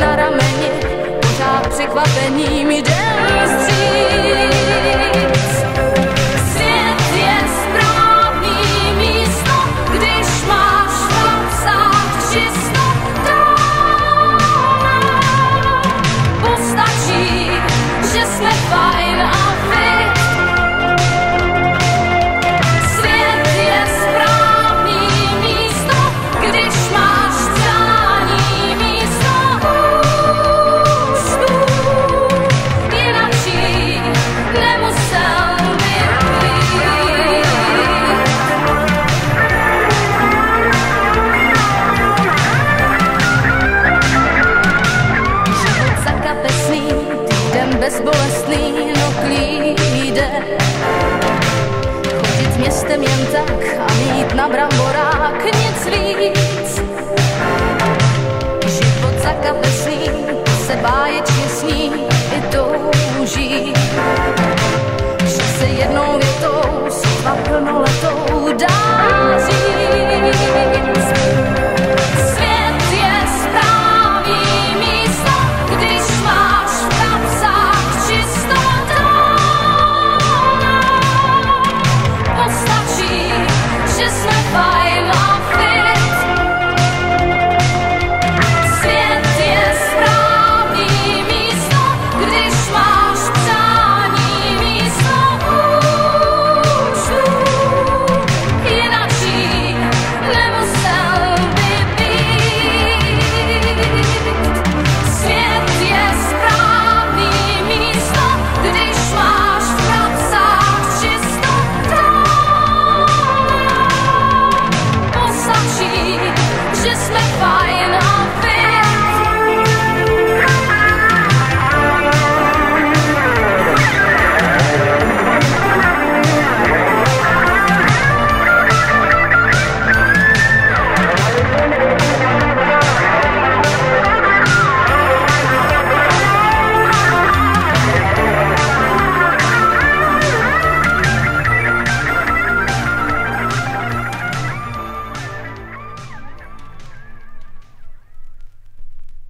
na rameni, pořád překvapením jdem. pak nic víc. Život za kapesní se báječně sní i touží. Že se jednou větou, sotva plnoletou dá Bye. Svět je když Postačí, že.